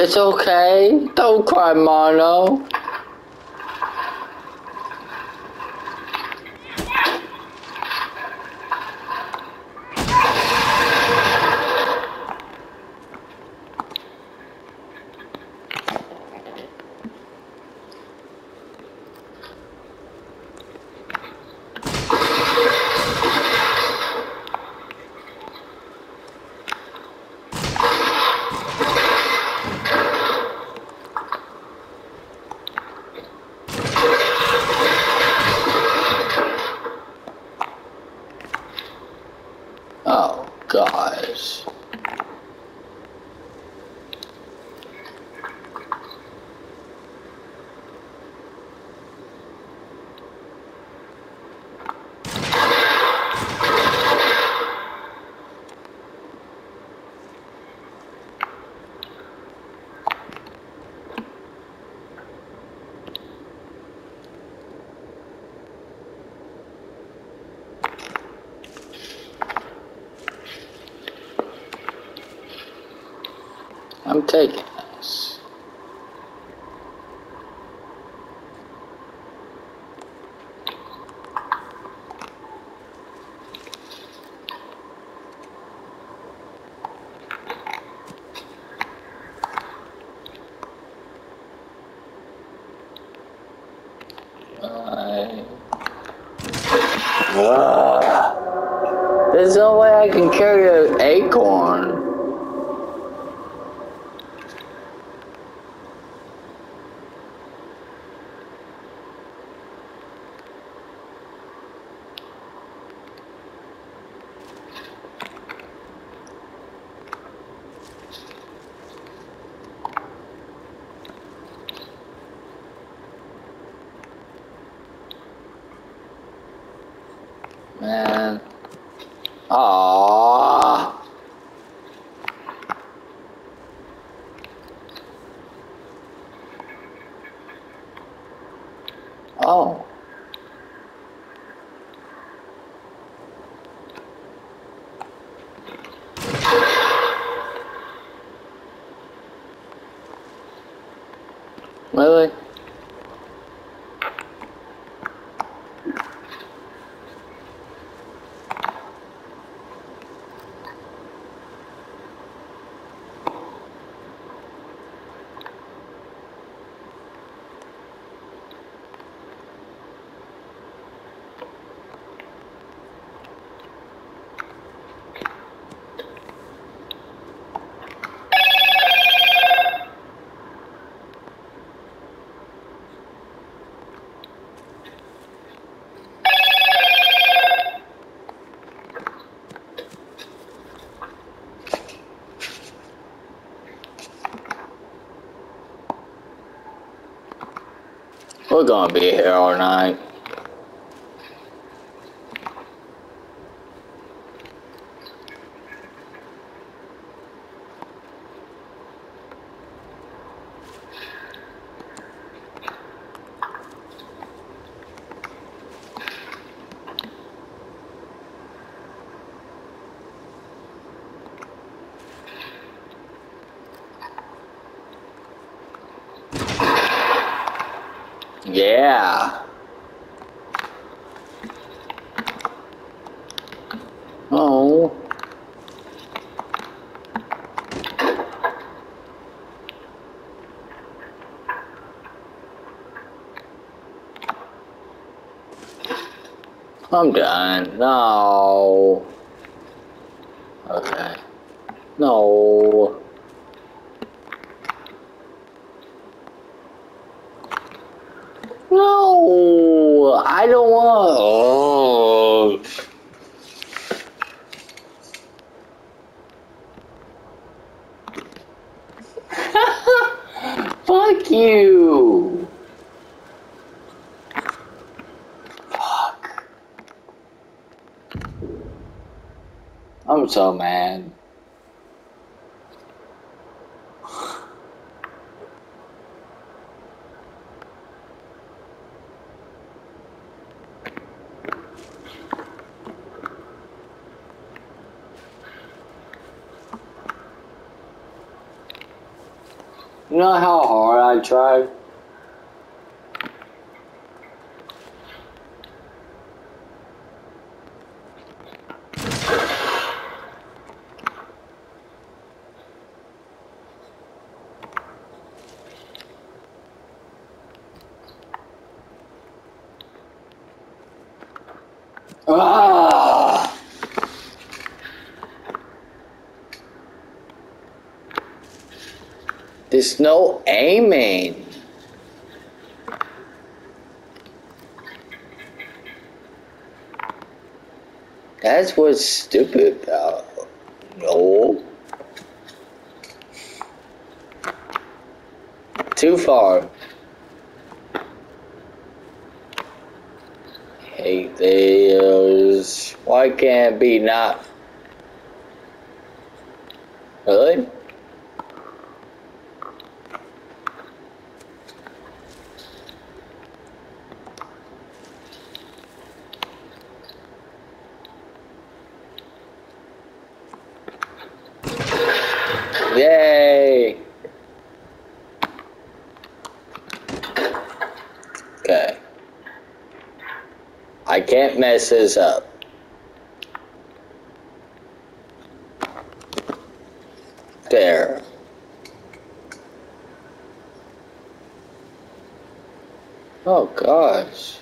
It's okay. Don't cry, Mono. Oh, gosh. I'm taking this. I... There's no way I can carry an Uh, Man. Aww. Oh. Really? We're gonna be here all night. Yeah. Oh. I'm done. No. Okay. No. No, I don't want. Oh. Fuck you. Fuck. I'm so mad. You know how hard I tried? There's no aiming. That's what's stupid about. No. Too far. Hate this. Why can't be not? Really? Yay! Okay. I can't mess this up. There. Oh gosh.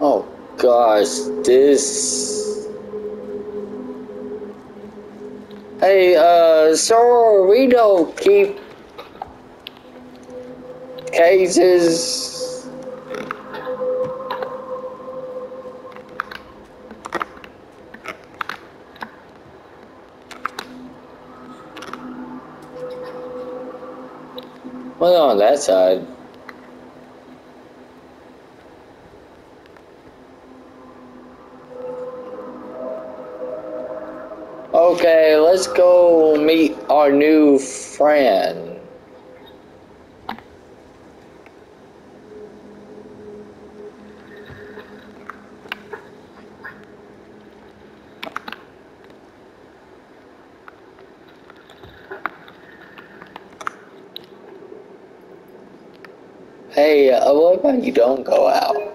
Oh gosh, this. Hey, uh, sir, we don't keep cases. Well, on that side. Okay, let's go meet our new friend. Hey, uh, what about you don't go out?